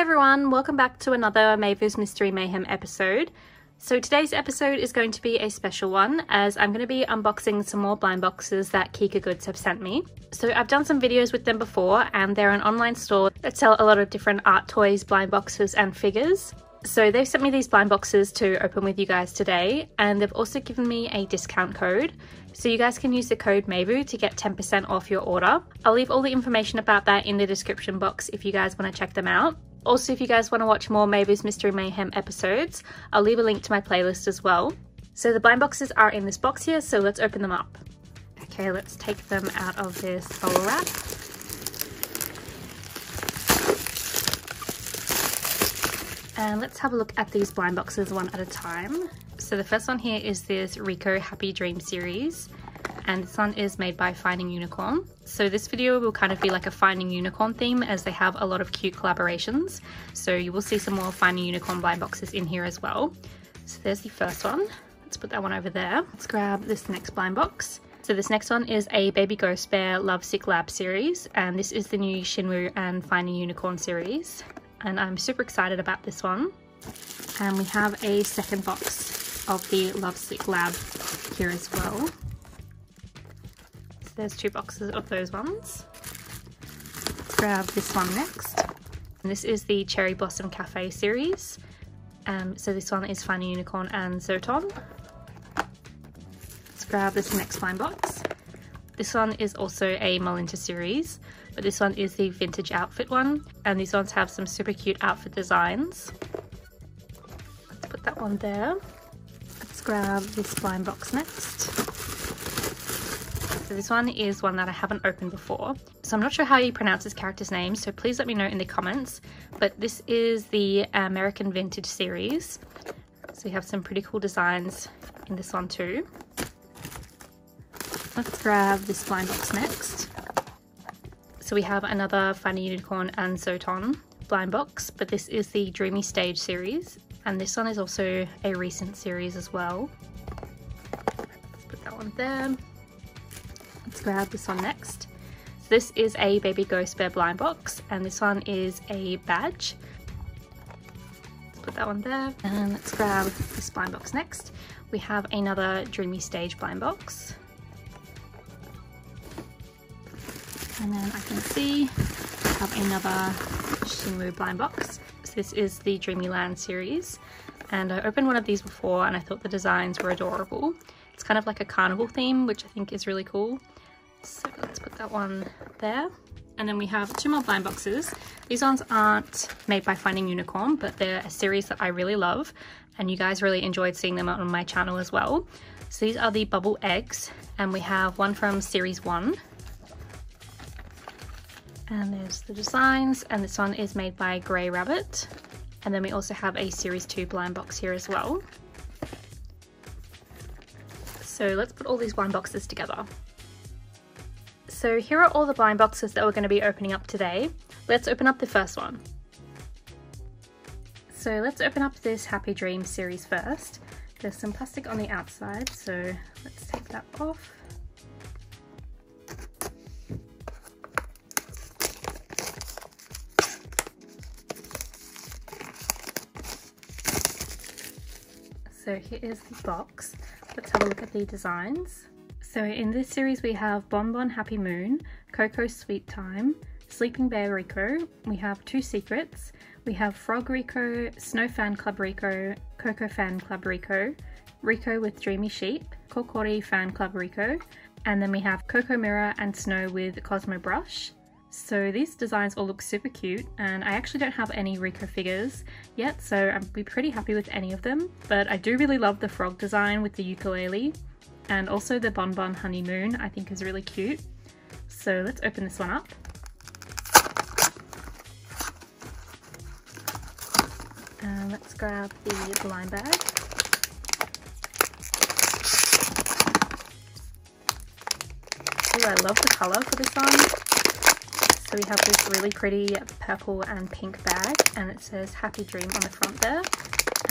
everyone, welcome back to another Meivu's Mystery Mayhem episode. So today's episode is going to be a special one as I'm going to be unboxing some more blind boxes that KikaGoods have sent me. So I've done some videos with them before and they're an online store that sell a lot of different art toys, blind boxes and figures. So they've sent me these blind boxes to open with you guys today and they've also given me a discount code. So you guys can use the code MEIVU to get 10% off your order. I'll leave all the information about that in the description box if you guys want to check them out. Also, if you guys want to watch more Meivu's Mystery Mayhem episodes, I'll leave a link to my playlist as well. So the blind boxes are in this box here, so let's open them up. Okay, let's take them out of this bubble wrap. And let's have a look at these blind boxes one at a time. So the first one here is this Rico Happy Dream series and this one is made by Finding Unicorn. So this video will kind of be like a Finding Unicorn theme as they have a lot of cute collaborations. So you will see some more Finding Unicorn blind boxes in here as well. So there's the first one. Let's put that one over there. Let's grab this next blind box. So this next one is a Baby Ghost Bear Lovesick Lab series and this is the new Shinwoo and Finding Unicorn series and I'm super excited about this one. And we have a second box of the Lovesick Lab here as well. There's two boxes of those ones. Let's grab this one next. And this is the Cherry Blossom Cafe series. Um, so this one is Finding Unicorn and Zoton. Let's grab this next blind box. This one is also a Molinta series, but this one is the vintage outfit one, and these ones have some super cute outfit designs. Let's put that one there. Let's grab this blind box next. So this one is one that I haven't opened before. So I'm not sure how you pronounce this character's name, so please let me know in the comments. But this is the American Vintage series. So we have some pretty cool designs in this one too. Let's grab this blind box next. So we have another Finding Unicorn and Zoton blind box, but this is the Dreamy Stage series. And this one is also a recent series as well. Let's put that one there. Let's grab this one next. This is a Baby Ghost Bear blind box, and this one is a badge. Let's put that one there. And let's grab this blind box next. We have another Dreamy Stage blind box. And then I can see I have another Shinwoo blind box. So this is the Dreamyland series. And I opened one of these before and I thought the designs were adorable. It's kind of like a carnival theme, which I think is really cool. So let's put that one there. And then we have two more blind boxes. These ones aren't made by Finding Unicorn, but they're a series that I really love. And you guys really enjoyed seeing them on my channel as well. So these are the bubble eggs. And we have one from series one, and there's the designs and this one is made by Grey Rabbit and then we also have a series 2 blind box here as well so let's put all these blind boxes together so here are all the blind boxes that we're going to be opening up today let's open up the first one so let's open up this Happy Dream series first there's some plastic on the outside so let's take that off So here is the box. Let's have a look at the designs. So in this series we have Bonbon Happy Moon, Coco Sweet Time, Sleeping Bear Rico, we have Two Secrets, we have Frog Rico, Snow Fan Club Rico, Coco Fan Club Rico, Rico with Dreamy Sheep, Kokori Fan Club Rico, and then we have Coco Mirror and Snow with Cosmo Brush, so these designs all look super cute and I actually don't have any Rico figures yet so I'd be pretty happy with any of them but I do really love the frog design with the ukulele and also the Bonbon Honeymoon I think is really cute. So let's open this one up. And let's grab the blind bag. Ooh, I love the colour for this one. So we have this really pretty purple and pink bag and it says Happy Dream on the front there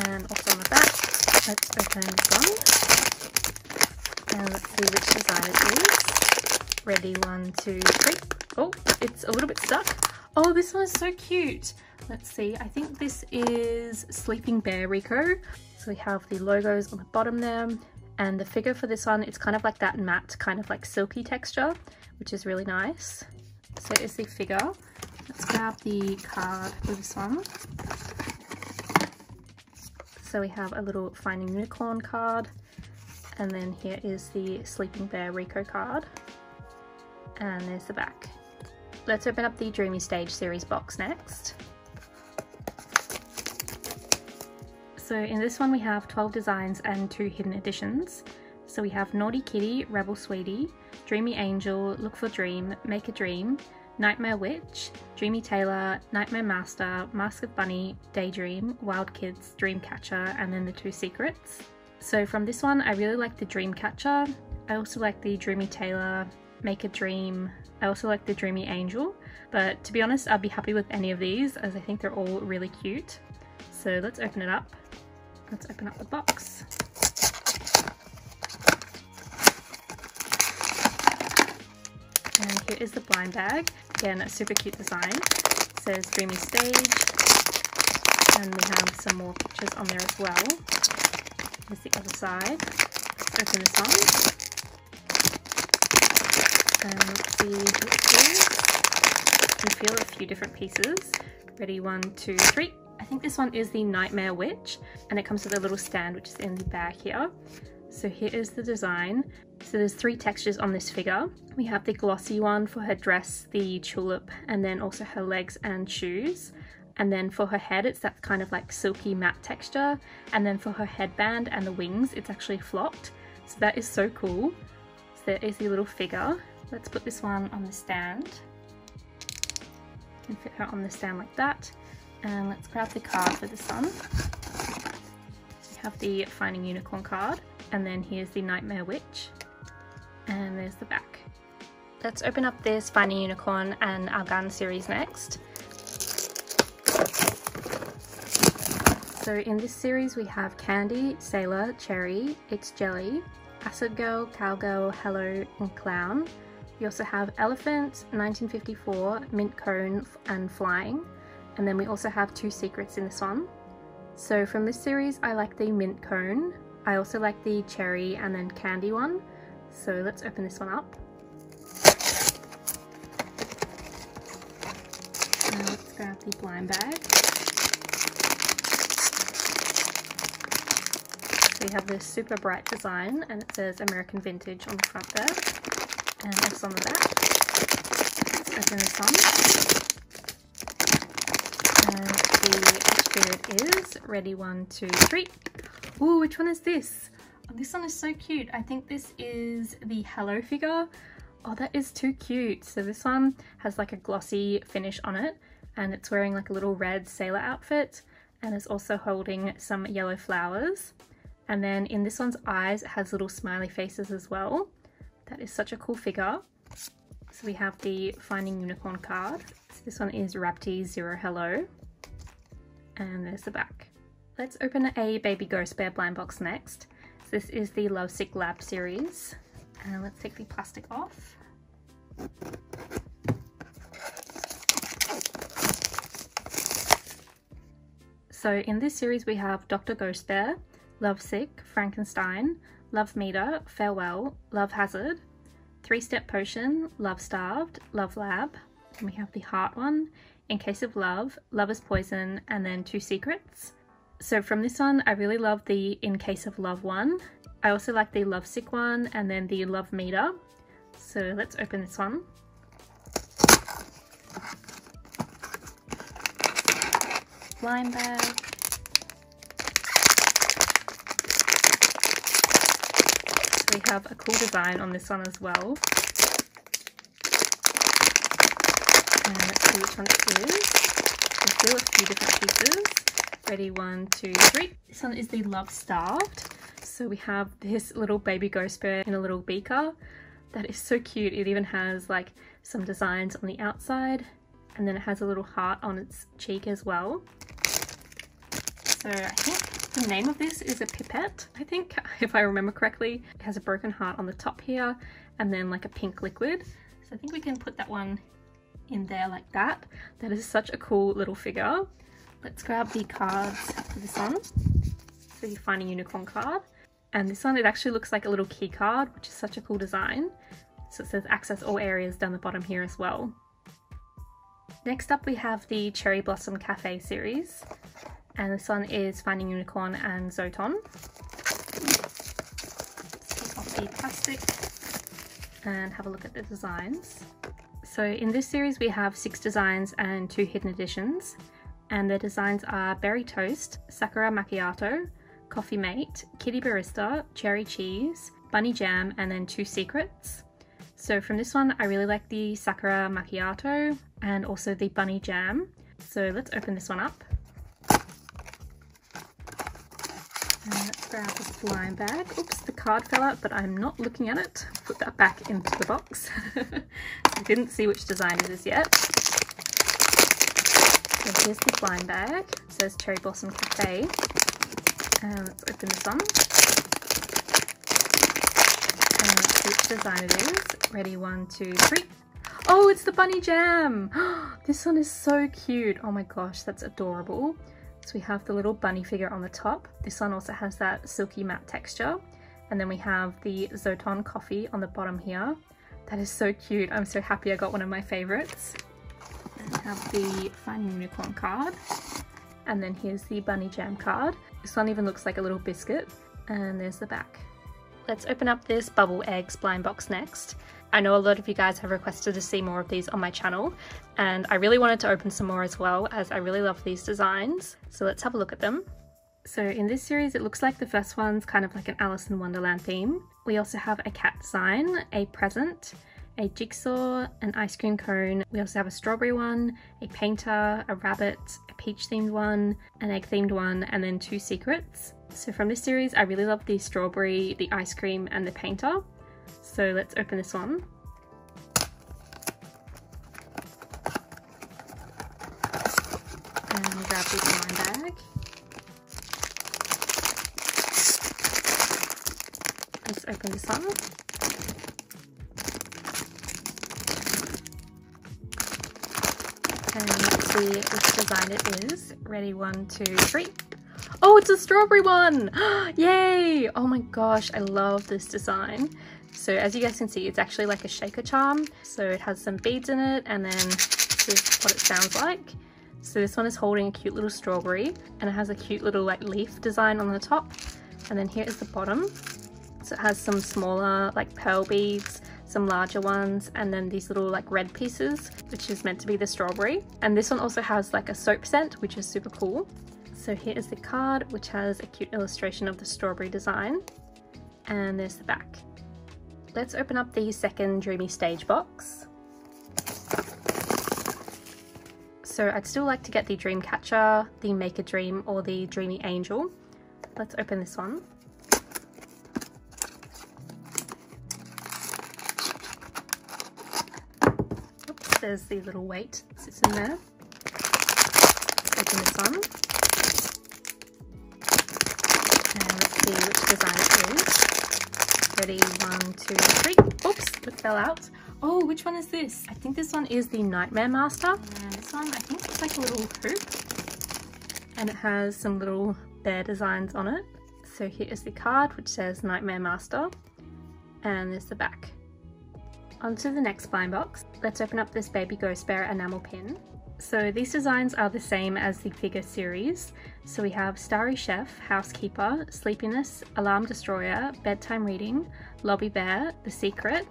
and also on the back. Let's open this one and let's see which design it is. Ready, one, two, three. Oh, it's a little bit stuck. Oh, this one is so cute. Let's see, I think this is Sleeping Bear Rico. So we have the logos on the bottom there. And the figure for this one, it's kind of like that matte, kind of like silky texture, which is really nice. So is the figure. Let's grab the card for this one. So we have a little Finding Unicorn card. And then here is the Sleeping Bear Rico card. And there's the back. Let's open up the Dreamy Stage series box next. So in this one we have 12 designs and two hidden editions. So we have Naughty Kitty, Rebel Sweetie, Dreamy Angel, Look for Dream, Make a Dream, Nightmare Witch, Dreamy Taylor, Nightmare Master, Mask of Bunny, Daydream, Wild Kids, Dreamcatcher, and then the two secrets. So from this one, I really like the Dreamcatcher. I also like the Dreamy Tailor, Make a Dream. I also like the Dreamy Angel, but to be honest, I'd be happy with any of these as I think they're all really cute. So let's open it up. Let's open up the box. And here is the blind bag. Again, a super cute design. It says Dreamy Stage. And we have some more pictures on there as well. Here's the other side. Let's open this on. And let's see what it is. You feel a few different pieces. Ready, one, two, three. I think this one is the Nightmare Witch and it comes with a little stand which is in the bag here. So here is the design. So there's three textures on this figure. We have the glossy one for her dress, the tulip, and then also her legs and shoes. And then for her head, it's that kind of like silky matte texture. And then for her headband and the wings, it's actually flocked. So that is so cool. So there is the little figure. Let's put this one on the stand. And fit her on the stand like that. And let's grab the card for this one. We have the Finding Unicorn card. And then here's the Nightmare Witch. And there's the back. Let's open up this Finding Unicorn and Agan series next. So in this series we have Candy, Sailor, Cherry, It's Jelly, Acid Girl, Cowgirl, Hello and Clown. We also have Elephant, 1954, Mint Cone and Flying. And then we also have two secrets in this one. So from this series I like the Mint Cone I also like the cherry and then candy one. So let's open this one up. Now let's grab the blind bag. We have this super bright design and it says American Vintage on the front there. And this on the back. Let's open this on. And the exterior is ready one, two, three. Ooh, which one is this? Oh, this one is so cute. I think this is the Hello figure. Oh, that is too cute. So this one has like a glossy finish on it and it's wearing like a little red sailor outfit and it's also holding some yellow flowers. And then in this one's eyes, it has little smiley faces as well. That is such a cool figure. So we have the Finding Unicorn card. So this one is Rapti Zero Hello. And there's the back. Let's open a Baby Ghost Bear blind box next. So this is the Lovesick Lab series. And let's take the plastic off. So in this series we have Dr. Ghost Bear, Lovesick, Frankenstein, Love Meter, Farewell, Love Hazard, Three Step Potion, Love Starved, Love Lab, and we have the Heart one, In Case of Love, Love is Poison, and then Two Secrets. So from this one, I really love the In Case of Love one. I also like the Love Sick one and then the Love Meter. So let's open this one. Blind bag. We have a cool design on this one as well. And let's see which one it is. There's still a few different pieces. Ready, one, two, three. This one is the Love Starved. So we have this little baby ghost bird in a little beaker. That is so cute. It even has like some designs on the outside and then it has a little heart on its cheek as well. So I think the name of this is a pipette, I think, if I remember correctly. It has a broken heart on the top here and then like a pink liquid. So I think we can put that one in there like that. That is such a cool little figure. Let's grab the cards for this one. So you find a unicorn card. And this one, it actually looks like a little key card, which is such a cool design. So it says access all areas down the bottom here as well. Next up we have the Cherry Blossom Cafe series. And this one is Finding Unicorn and Zoton. Take off the plastic and have a look at the designs. So in this series we have six designs and two hidden editions. And the designs are Berry Toast, Sakura Macchiato, Coffee Mate, Kitty Barista, Cherry Cheese, Bunny Jam, and then two secrets. So from this one, I really like the Sakura Macchiato and also the Bunny Jam. So let's open this one up. Grab this blind bag. Oops, the card fell out, but I'm not looking at it. Put that back into the box. I didn't see which design it is yet. So here's the blind bag. It says Cherry Blossom Cafe. And let's open this one. And let's see which design it is. Ready, one, two, three. Oh, it's the bunny jam. this one is so cute. Oh my gosh, that's adorable. So we have the little bunny figure on the top. This one also has that silky matte texture. And then we have the Zoton coffee on the bottom here. That is so cute. I'm so happy I got one of my favorites. And we have the Finding Unicorn card. And then here's the Bunny Jam card. This one even looks like a little biscuit. And there's the back. Let's open up this Bubble Eggs blind box next. I know a lot of you guys have requested to see more of these on my channel and I really wanted to open some more as well as I really love these designs. So let's have a look at them. So in this series it looks like the first one's kind of like an Alice in Wonderland theme. We also have a cat sign, a present, a jigsaw, an ice cream cone. We also have a strawberry one, a painter, a rabbit, a peach themed one, an egg themed one, and then two secrets. So from this series, I really love the strawberry, the ice cream, and the painter. So let's open this one. And grab bag. Let's open this one. See which design it is. Ready, one, two, three. Oh, it's a strawberry one! Yay! Oh my gosh, I love this design. So as you guys can see, it's actually like a shaker charm. So it has some beads in it and then this is what it sounds like. So this one is holding a cute little strawberry and it has a cute little like leaf design on the top. And then here is the bottom. So it has some smaller like pearl beads, some larger ones, and then these little like red pieces, which is meant to be the strawberry. And this one also has like a soap scent, which is super cool. So here is the card, which has a cute illustration of the strawberry design. And there's the back. Let's open up the second Dreamy Stage box. So I'd still like to get the Dream Catcher, the Make a Dream, or the Dreamy Angel. Let's open this one. There's the little weight that sits in there. Open this one. And let's see which design it is. Ready, one, two, three. Oops, it fell out. Oh, which one is this? I think this one is the Nightmare Master. And this one, I think it's like a little hoop. And it has some little bear designs on it. So here is the card, which says Nightmare Master. And there's the back. Onto the next blind box. Let's open up this Baby Ghost Bear enamel pin. So these designs are the same as the figure series. So we have Starry Chef, Housekeeper, Sleepiness, Alarm Destroyer, Bedtime Reading, Lobby Bear, The Secret,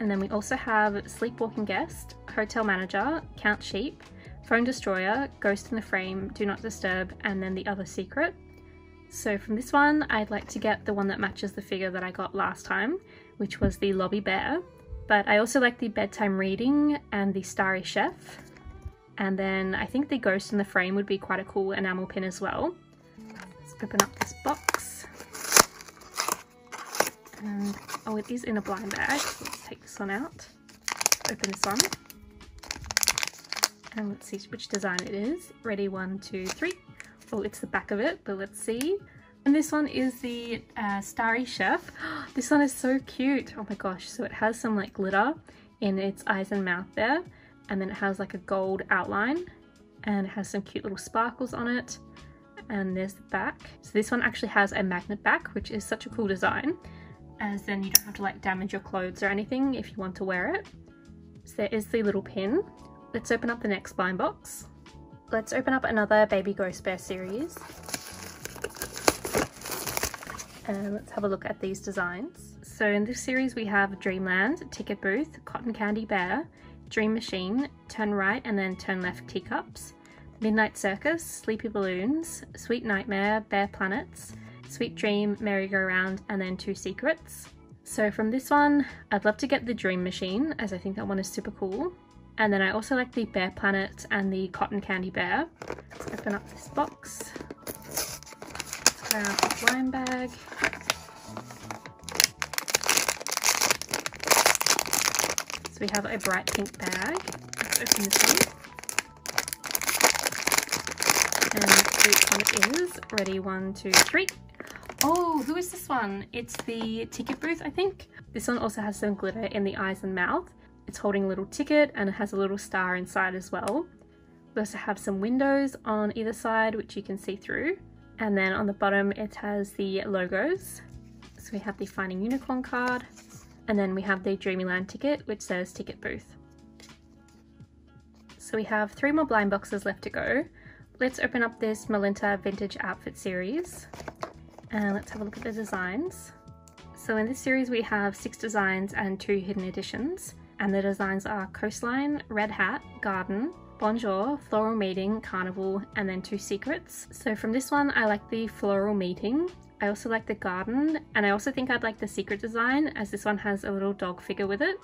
and then we also have Sleepwalking Guest, Hotel Manager, Count Sheep, Phone Destroyer, Ghost in the Frame, Do Not Disturb, and then the other secret. So from this one, I'd like to get the one that matches the figure that I got last time, which was the Lobby Bear. But I also like the Bedtime Reading and the Starry Chef. And then I think the ghost in the frame would be quite a cool enamel pin as well. Let's open up this box. And, oh, it is in a blind bag. Let's take this one out. Open this one. And let's see which design it is. Ready, one, two, three. Oh, it's the back of it, but let's see. And this one is the uh, Starry Chef. this one is so cute. Oh my gosh. So it has some like glitter in its eyes and mouth there and then it has like a gold outline and it has some cute little sparkles on it and there's the back. So this one actually has a magnet back which is such a cool design as then you don't have to like damage your clothes or anything if you want to wear it. So there is the little pin. Let's open up the next blind box. Let's open up another Baby Ghost Bear series. And let's have a look at these designs. So in this series we have Dreamland, Ticket Booth, Cotton Candy Bear, Dream Machine, Turn Right and then Turn Left Teacups, Midnight Circus, Sleepy Balloons, Sweet Nightmare, Bear Planets, Sweet Dream, Merry-Go-Round and then Two Secrets. So from this one, I'd love to get the Dream Machine as I think that one is super cool. And then I also like the Bear Planet and the Cotton Candy Bear. Let's open up this box. Grab the blind bag. So we have a bright pink bag. Let's open this one. And which one it is. Ready, one, two, three. Oh, who is this one? It's the ticket booth, I think. This one also has some glitter in the eyes and mouth. It's holding a little ticket and it has a little star inside as well. We also have some windows on either side which you can see through. And then on the bottom it has the logos. So we have the Finding Unicorn card, and then we have the Dreamyland ticket, which says ticket booth. So we have three more blind boxes left to go. Let's open up this Molinta Vintage Outfit series and let's have a look at the designs. So in this series we have six designs and two hidden editions and the designs are Coastline, Red Hat, Garden, Bonjour, Floral Meeting, Carnival, and then two secrets. So from this one I like the Floral Meeting I also like the garden and I also think I'd like the secret design as this one has a little dog figure with it.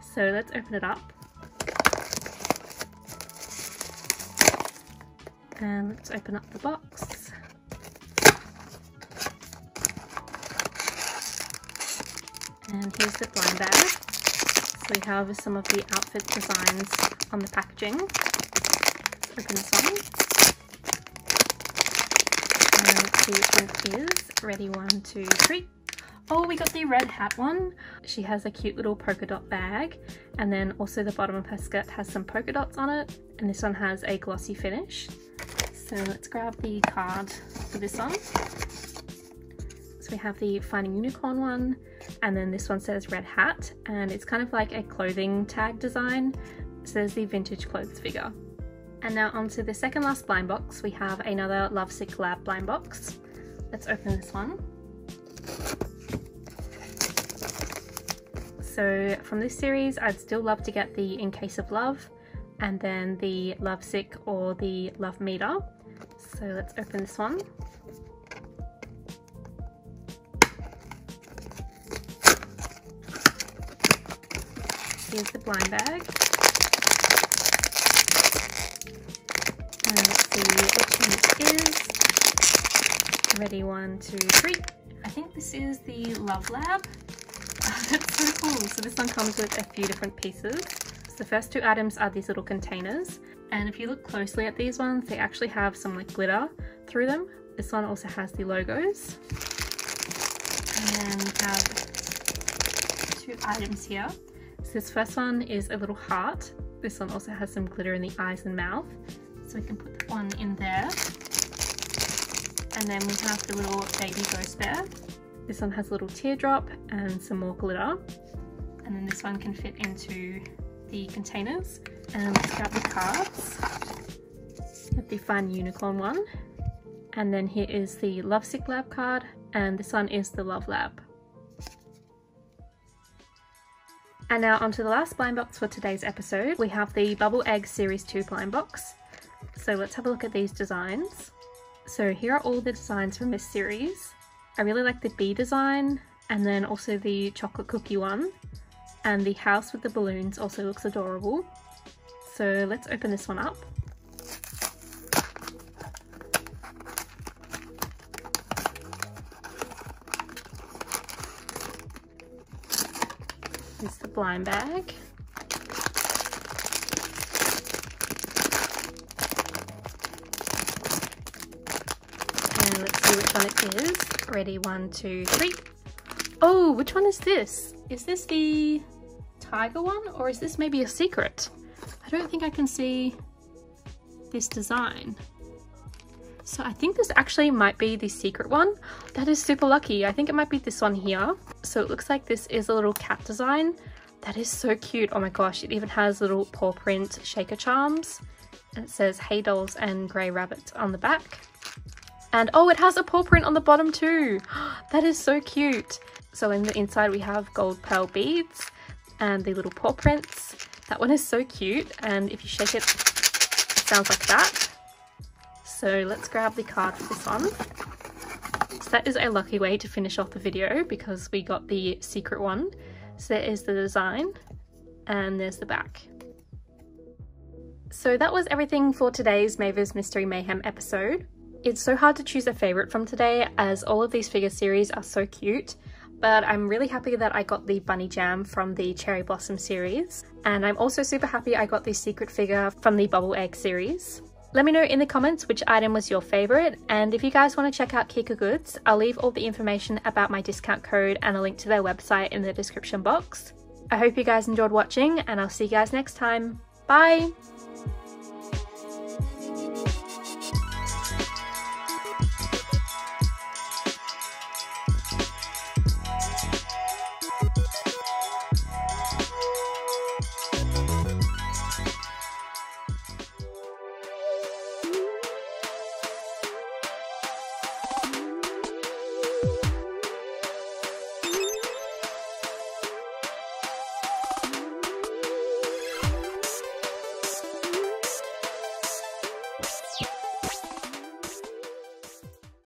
So let's open it up. And let's open up the box. And here's the blind bag. So we have some of the outfit designs on the packaging. Is. Ready, one, two, three. Oh, we got the red hat one. She has a cute little polka dot bag. And then also the bottom of her skirt has some polka dots on it. And this one has a glossy finish. So let's grab the card for this one. So we have the Finding Unicorn one. And then this one says red hat. And it's kind of like a clothing tag design. There's the vintage clothes figure. And now onto the second last blind box, we have another Lovesick Lab blind box. Let's open this one. So from this series, I'd still love to get the In Case of Love and then the Lovesick or the Love Meter. So let's open this one. Here's the blind bag. Which one. Ready, one, two, three. I think this is the Love Lab. That's so cool. So this one comes with a few different pieces. So the first two items are these little containers. And if you look closely at these ones, they actually have some like glitter through them. This one also has the logos. And then we have two items here. So this first one is a little heart. This one also has some glitter in the eyes and mouth. So we can put that one in there. And then we have the little baby ghost bear. This one has a little teardrop and some more glitter. And then this one can fit into the containers. And let's grab the cards. The fun unicorn one. And then here is the Lovesick Lab card. And this one is the Love Lab. And now onto the last blind box for today's episode. We have the Bubble Egg Series 2 blind box. So let's have a look at these designs. So here are all the designs from this series. I really like the bee design and then also the chocolate cookie one. And the house with the balloons also looks adorable. So let's open this one up. Here's the blind bag. Which one it is. Ready, one, two, three. Oh, which one is this? Is this the tiger one or is this maybe a secret? I don't think I can see this design. So I think this actually might be the secret one. That is super lucky. I think it might be this one here. So it looks like this is a little cat design. That is so cute. Oh my gosh, it even has little paw print shaker charms. And it says Hey Dolls and Grey Rabbit on the back. And oh, it has a paw print on the bottom too. that is so cute. So in the inside we have gold pearl beads and the little paw prints. That one is so cute and if you shake it, it sounds like that. So let's grab the card for this one. So that is a lucky way to finish off the video because we got the secret one. So there is the design and there's the back. So that was everything for today's Meivu's Mystery Mayhem episode. It's so hard to choose a favourite from today as all of these figure series are so cute, but I'm really happy that I got the Bunny Jam from the Cherry Blossom series, and I'm also super happy I got the secret figure from the Bubble Egg series. Let me know in the comments which item was your favourite, and if you guys want to check out KikaGoods, I'll leave all the information about my discount code and a link to their website in the description box. I hope you guys enjoyed watching, and I'll see you guys next time. Bye!